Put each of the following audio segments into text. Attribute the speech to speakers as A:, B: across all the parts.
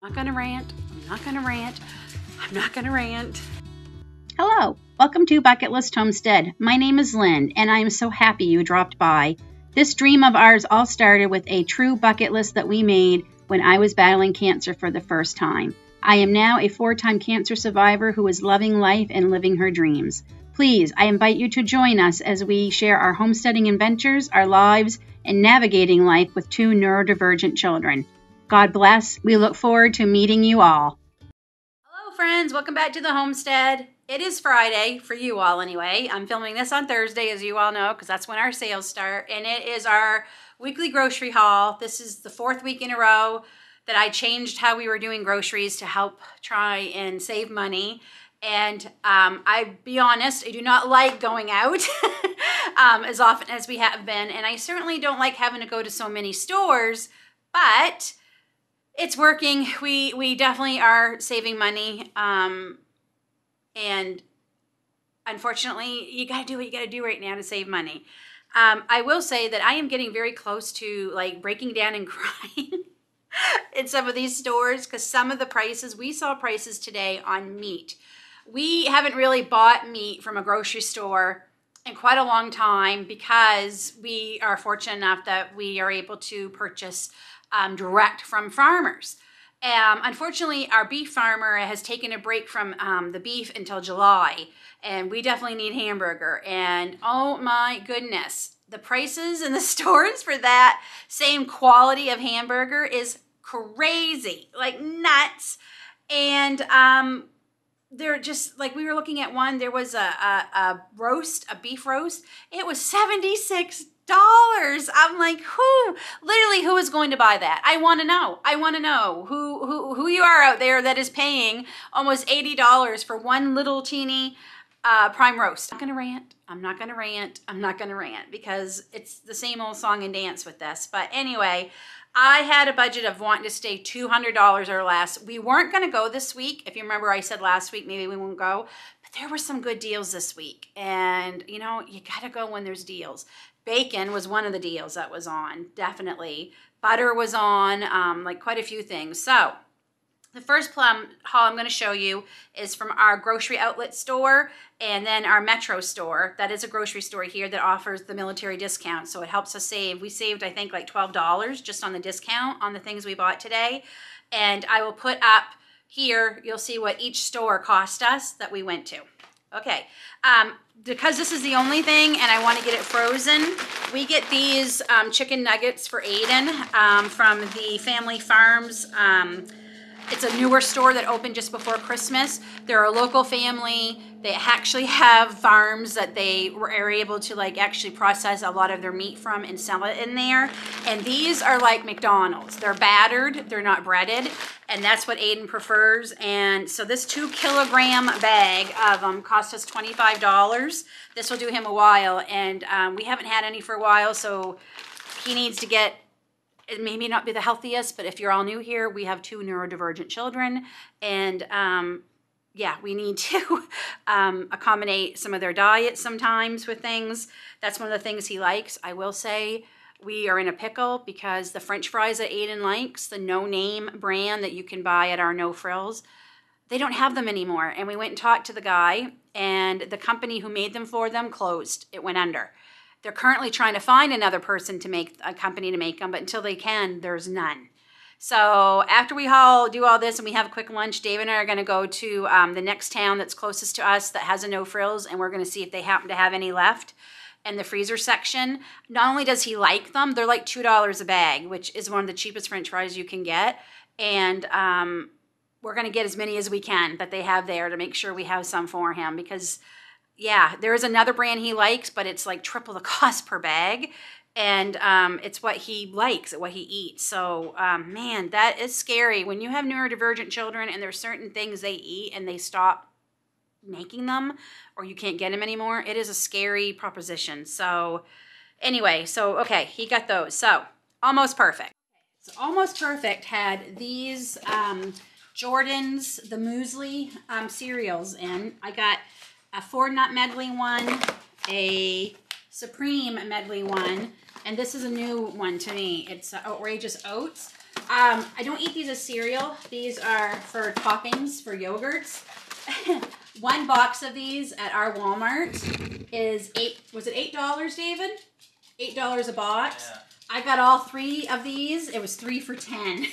A: I'm not gonna rant. I'm not gonna rant. I'm not gonna rant.
B: Hello, welcome to Bucket List Homestead. My name is Lynn, and I am so happy you dropped by. This dream of ours all started with a true bucket list that we made when I was battling cancer for the first time. I am now a four time cancer survivor who is loving life and living her dreams. Please, I invite you to join us as we share our homesteading adventures, our lives, and navigating life with two neurodivergent children. God bless. We look forward to meeting you all.
A: Hello, friends. Welcome back to the homestead. It is Friday for you all, anyway. I'm filming this on Thursday, as you all know, because that's when our sales start. And it is our weekly grocery haul. This is the fourth week in a row that I changed how we were doing groceries to help try and save money. And um, I be honest, I do not like going out um, as often as we have been, and I certainly don't like having to go to so many stores. But it's working. We we definitely are saving money, um, and unfortunately, you got to do what you got to do right now to save money. Um, I will say that I am getting very close to like breaking down and crying in some of these stores because some of the prices we saw prices today on meat we haven't really bought meat from a grocery store in quite a long time because we are fortunate enough that we are able to purchase um, direct from farmers. Um, unfortunately, our beef farmer has taken a break from um, the beef until July, and we definitely need hamburger. And oh my goodness, the prices in the stores for that same quality of hamburger is crazy, like nuts. And um, they're just like we were looking at one there was a, a, a roast a beef roast it was 76 dollars i'm like who literally who is going to buy that i want to know i want to know who who who you are out there that is paying almost 80 dollars for one little teeny uh, prime roast i'm not gonna rant i'm not gonna rant i'm not gonna rant because it's the same old song and dance with this but anyway I had a budget of wanting to stay $200 or less. We weren't going to go this week. If you remember, I said last week maybe we won't go, but there were some good deals this week. And, you know, you got to go when there's deals. Bacon was one of the deals that was on, definitely. Butter was on, um, like quite a few things. So, the first plum haul I'm going to show you is from our grocery outlet store and then our Metro store. That is a grocery store here that offers the military discount, so it helps us save. We saved, I think, like $12 just on the discount on the things we bought today. And I will put up here, you'll see what each store cost us that we went to. Okay, um, because this is the only thing and I want to get it frozen, we get these um, chicken nuggets for Aiden um, from the Family Farms um, it's a newer store that opened just before Christmas. They're a local family. They actually have farms that they were able to like actually process a lot of their meat from and sell it in there. And these are like McDonald's. They're battered, they're not breaded, and that's what Aiden prefers. And so this two kilogram bag of them cost us $25. This will do him a while, and um, we haven't had any for a while, so he needs to get it may not be the healthiest, but if you're all new here, we have two neurodivergent children, and um, yeah, we need to um, accommodate some of their diet sometimes with things. That's one of the things he likes. I will say we are in a pickle because the French fries that Aiden likes, the no name brand that you can buy at our No Frills, they don't have them anymore. And we went and talked to the guy, and the company who made them for them closed. It went under. They're currently trying to find another person to make a company to make them, but until they can, there's none. So after we all do all this and we have a quick lunch, Dave and I are going to go to um, the next town that's closest to us that has a no frills, and we're going to see if they happen to have any left in the freezer section. Not only does he like them, they're like two dollars a bag, which is one of the cheapest French fries you can get, and um, we're going to get as many as we can that they have there to make sure we have some for him because yeah, there is another brand he likes, but it's like triple the cost per bag. And um, it's what he likes, what he eats. So, um, man, that is scary. When you have neurodivergent children and there's certain things they eat and they stop making them or you can't get them anymore, it is a scary proposition. So, anyway, so okay, he got those. So, almost perfect. So, almost perfect had these um, Jordan's, the muesli um, cereals in. I got a four nut medley one, a supreme medley one, and this is a new one to me. It's outrageous oats. Um, I don't eat these as cereal. These are for toppings for yogurts. One box of these at our Walmart is eight. Was it eight dollars, David? Eight dollars a box.
C: Yeah.
A: I got all three of these. It was three for ten,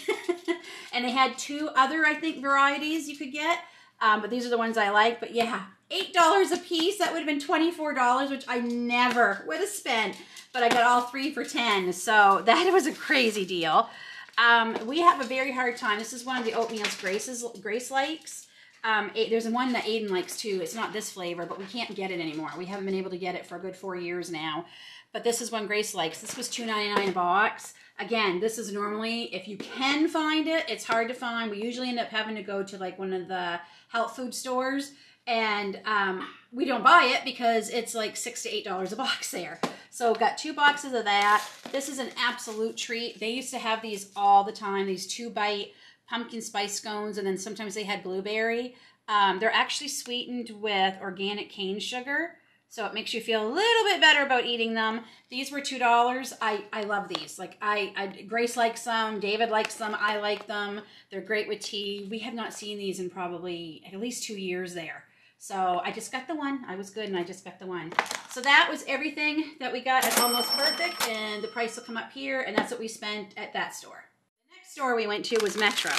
A: and they had two other, I think, varieties you could get. Um, but these are the ones I like. But yeah, eight dollars a piece. That would have been twenty four dollars, which I never would have spent. But I got all three for ten, so that was a crazy deal. Um, we have a very hard time. This is one of the oatmeals Grace's Grace likes. Um, A- there's one that Aiden likes too. It's not this flavor, but we can't get it anymore. We haven't been able to get it for a good four years now. But this is one Grace likes. This was $2.99 a box. Again, this is normally, if you can find it, it's hard to find. We usually end up having to go to like one of the health food stores. And um, we don't buy it because it's like six to eight dollars a box there. So got two boxes of that. This is an absolute treat. They used to have these all the time. These two bite pumpkin spice scones, and then sometimes they had blueberry. Um, they're actually sweetened with organic cane sugar, so it makes you feel a little bit better about eating them. These were two dollars. I I love these. Like I, I Grace likes them. David likes them. I like them. They're great with tea. We have not seen these in probably at least two years there. So I just got the one. I was good and I just got the one. So that was everything that we got at Almost Perfect and the price will come up here and that's what we spent at that store. The next store we went to was Metro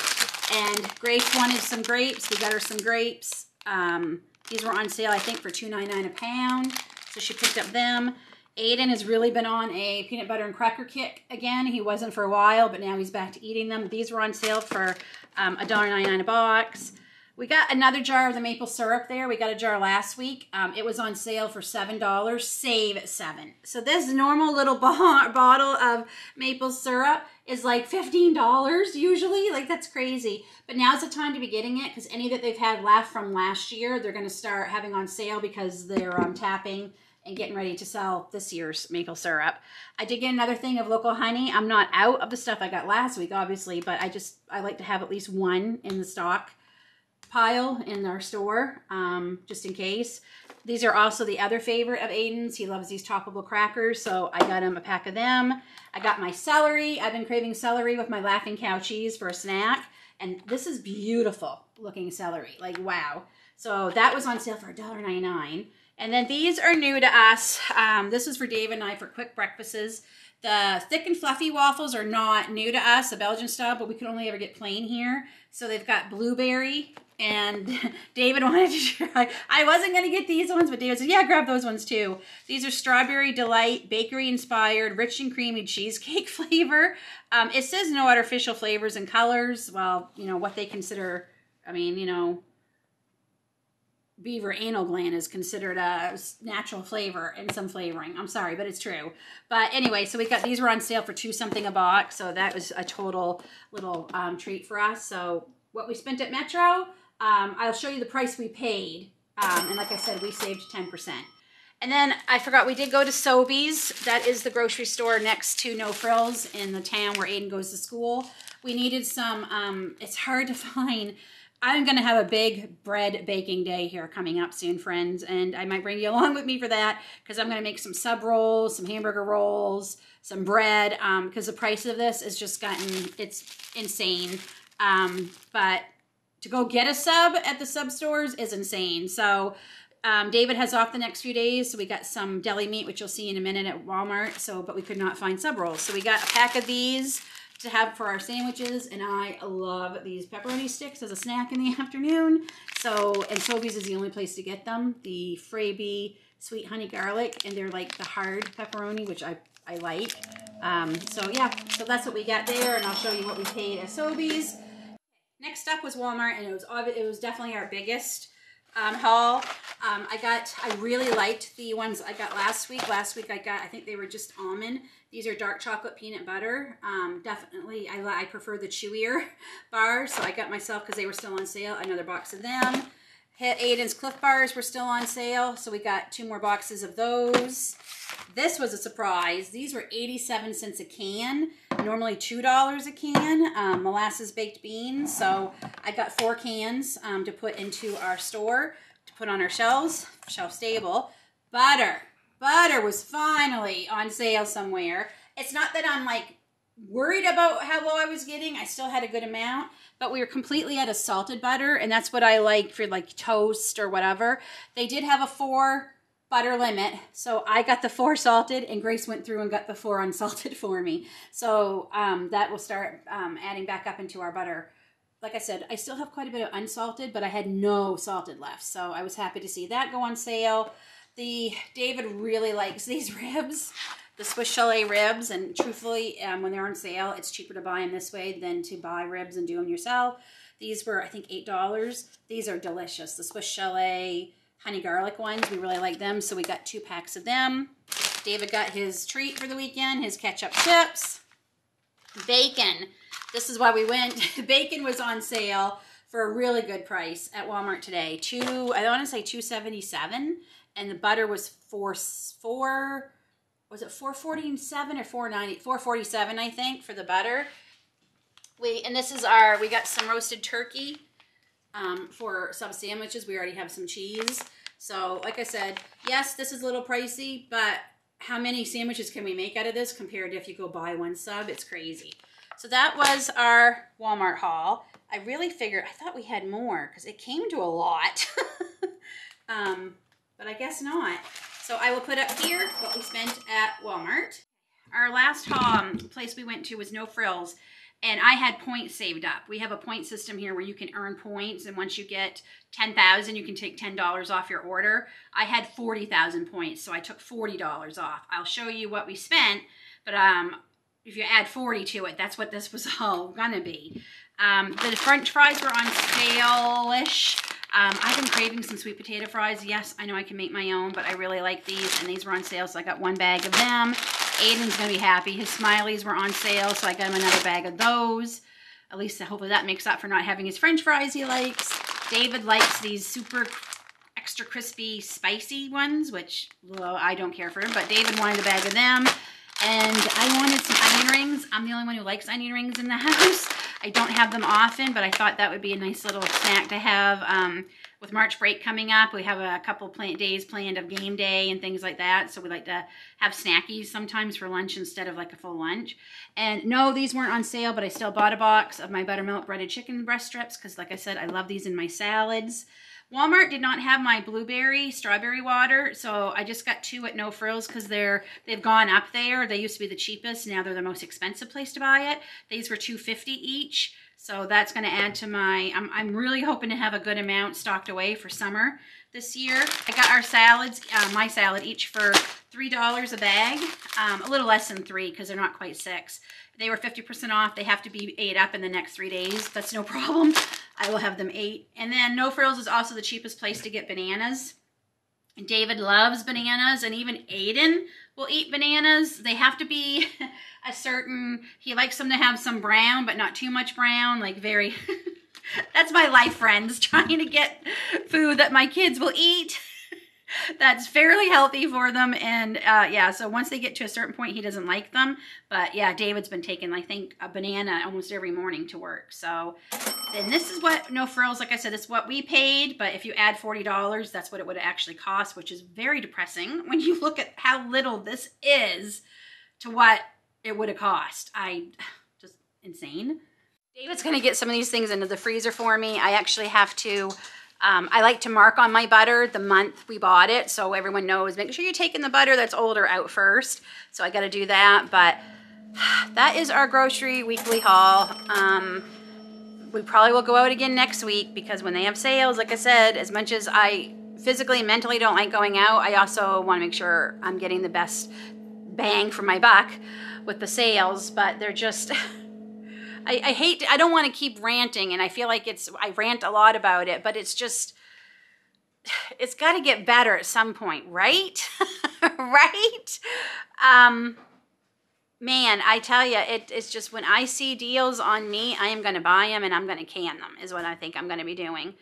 A: and Grace wanted some grapes. We got her some grapes. Um, these were on sale I think for $2.99 a pound. So she picked up them. Aiden has really been on a peanut butter and cracker kick again. He wasn't for a while, but now he's back to eating them. These were on sale for um, $1.99 a box. We got another jar of the maple syrup there. We got a jar last week. Um, it was on sale for $7, save at 7 So this normal little bottle of maple syrup is like $15 usually. Like that's crazy. But now's the time to be getting it because any that they've had left from last year, they're going to start having on sale because they're um, tapping and getting ready to sell this year's maple syrup. I did get another thing of local honey. I'm not out of the stuff I got last week, obviously, but I just, I like to have at least one in the stock pile in our store, um, just in case. These are also the other favorite of Aiden's. He loves these toppable crackers, so I got him a pack of them. I got my celery. I've been craving celery with my Laughing Cow cheese for a snack, and this is beautiful looking celery. Like, wow. So that was on sale for $1.99. And then these are new to us. Um, this is for Dave and I for quick breakfasts. The thick and fluffy waffles are not new to us, the Belgian style, but we could only ever get plain here. So they've got blueberry, and David wanted to try. I wasn't going to get these ones, but David said, yeah, grab those ones too. These are strawberry delight, bakery inspired, rich and creamy cheesecake flavor. Um, it says no artificial flavors and colors. Well, you know, what they consider, I mean, you know, beaver anal gland is considered a natural flavor and some flavoring. I'm sorry, but it's true. But anyway, so we got these were on sale for two something a box, so that was a total little um, treat for us. So what we spent at Metro, um, I'll show you the price we paid, um, and like I said, we saved ten percent. And then I forgot we did go to Sobeys. That is the grocery store next to No Frills in the town where Aiden goes to school. We needed some. Um, it's hard to find. I'm going to have a big bread baking day here coming up soon, friends, and I might bring you along with me for that because I'm going to make some sub rolls, some hamburger rolls, some bread because the price of this has just gotten it's insane. Um, but to go get a sub at the sub stores is insane. So um, David has off the next few days, so we got some deli meat, which you'll see in a minute at Walmart. So, but we could not find sub rolls, so we got a pack of these to have for our sandwiches, and I love these pepperoni sticks as a snack in the afternoon. So, and Sobeys is the only place to get them. The Freybe sweet honey garlic, and they're like the hard pepperoni, which I I like. Um, so yeah, so that's what we got there, and I'll show you what we paid at Sobeys. Next up was Walmart, and it was it was definitely our biggest um, haul. Um, I got I really liked the ones I got last week. Last week I got I think they were just almond. These are dark chocolate peanut butter. Um, definitely I, I prefer the chewier bars, so I got myself because they were still on sale another box of them. Aiden's Clif Bars were still on sale, so we got two more boxes of those. This was a surprise. These were 87 cents a can, normally $2 a can, um, molasses baked beans. So I got four cans um, to put into our store, to put on our shelves, shelf stable. Butter. Butter was finally on sale somewhere. It's not that I'm like worried about how low I was getting. I still had a good amount, but we were completely out of salted butter, and that's what I like for like toast or whatever. They did have a four butter limit, so I got the four salted, and Grace went through and got the four unsalted for me. So um, that will start um, adding back up into our butter. Like I said, I still have quite a bit of unsalted, but I had no salted left, so I was happy to see that go on sale. The David really likes these ribs the Swiss Chalet ribs, and truthfully, um, when they're on sale, it's cheaper to buy them this way than to buy ribs and do them yourself. These were, I think, $8. These are delicious. The Swiss Chalet honey garlic ones, we really like them, so we got two packs of them. David got his treat for the weekend, his ketchup chips. Bacon. This is why we went. The bacon was on sale for a really good price at Walmart today. Two, I want to say 277 and the butter was four, four was it 447 or 490 447 i think for the butter. We and this is our we got some roasted turkey um, for some sandwiches. We already have some cheese. So like i said yes this is a little pricey but how many sandwiches can we make out of this compared to if you go buy one sub? It's crazy. So that was our walmart haul. I really figured i thought we had more because it came to a lot. Um, but i guess not so I will put up here what we spent at Walmart. Our last um, place we went to was No Frills, and I had points saved up. We have a point system here where you can earn points, and once you get 10,000, you can take $10 off your order. I had 40,000 points, so I took $40 off. I'll show you what we spent, but um, if you add 40 to it, that's what this was all gonna be. Um, the french fries were on sale-ish. Um, I've been craving some sweet potato fries. Yes, I know I can make my own, but I really like these, and these were on sale, so I got one bag of them. Aiden's going to be happy. His Smileys were on sale, so I got him another bag of those. At least hopefully that makes up for not having his french fries he likes. David likes these super extra crispy spicy ones, which well, I don't care for, but David wanted a bag of them. And I wanted some onion rings. I'm the only one who likes onion rings in the house. I don't have them often, but I thought that would be a nice little snack to have. Um, with March break coming up, we have a couple plant days planned of game day and things like that. So we like to have snackies sometimes for lunch instead of like a full lunch. And no, these weren't on sale, but I still bought a box of my buttermilk breaded chicken breast strips because like I said, I love these in my salads. Walmart did not have my blueberry strawberry water, so I just got two at No Frills because they're they've gone up there. They used to be the cheapest, now they're the most expensive place to buy it. These were 250 each, so that's going to add to my. I'm I'm really hoping to have a good amount stocked away for summer this year. I got our salads, uh, my salad, each for three dollars a bag, um, a little less than three because they're not quite six. They were 50% off. They have to be ate up in the next three days. That's no problem. I will have them ate. And then No Frills is also the cheapest place to get bananas. David loves bananas, and even Aiden will eat bananas. They have to be a certain, he likes them to have some brown, but not too much brown, like very, that's my life, friends, trying to get food that my kids will eat that's fairly healthy for them. And uh, yeah, so once they get to a certain point, he doesn't like them. But yeah, David's been taking, I think, a banana almost every morning to work. So then this is what, no frills, like I said, it's what we paid. But if you add $40, that's what it would actually cost, which is very depressing when you look at how little this is to what it would have cost. I just insane. David's going to get some of these things into the freezer for me. I actually have to um, I like to mark on my butter the month we bought it so everyone knows. Make sure you're taking the butter that's older out first. So I got to do that. But that is our grocery weekly haul. Um, we probably will go out again next week because when they have sales, like I said, as much as I physically and mentally don't like going out, I also want to make sure I'm getting the best bang for my buck with the sales. But they're just... I, I hate, I don't want to keep ranting, and I feel like it's, I rant a lot about it, but it's just, it's got to get better at some point, right? right? Um, man, I tell you, it, it's just when I see deals on me, I am going to buy them and I'm going to can them, is what I think I'm going to be doing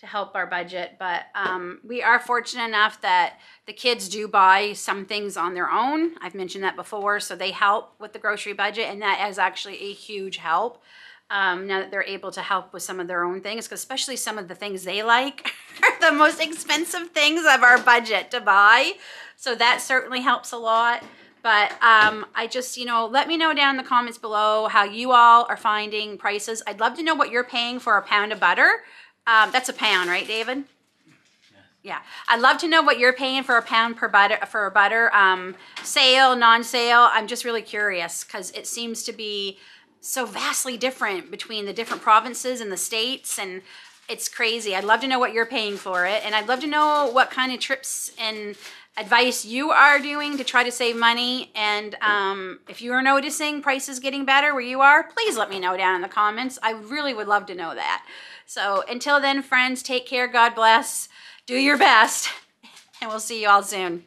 A: to help our budget. But um, we are fortunate enough that the kids do buy some things on their own. I've mentioned that before. So they help with the grocery budget, and that is actually a huge help. Um, now that they're able to help with some of their own things, because especially some of the things they like are the most expensive things of our budget to buy. So that certainly helps a lot. But um, I just, you know, let me know down in the comments below how you all are finding prices. I'd love to know what you're paying for a pound of butter. Um, that's a pound, right, David? Yeah, I'd love to know what you're paying for a pound per butter for a butter. Um, sale, non-sale. I'm just really curious because it seems to be so vastly different between the different provinces and the states, and it's crazy. I'd love to know what you're paying for it, and I'd love to know what kind of trips and advice you are doing to try to save money. And um, if you are noticing prices getting better where you are, please let me know down in the comments. I really would love to know that. So until then, friends, take care. God bless do your best, and we'll see you all soon.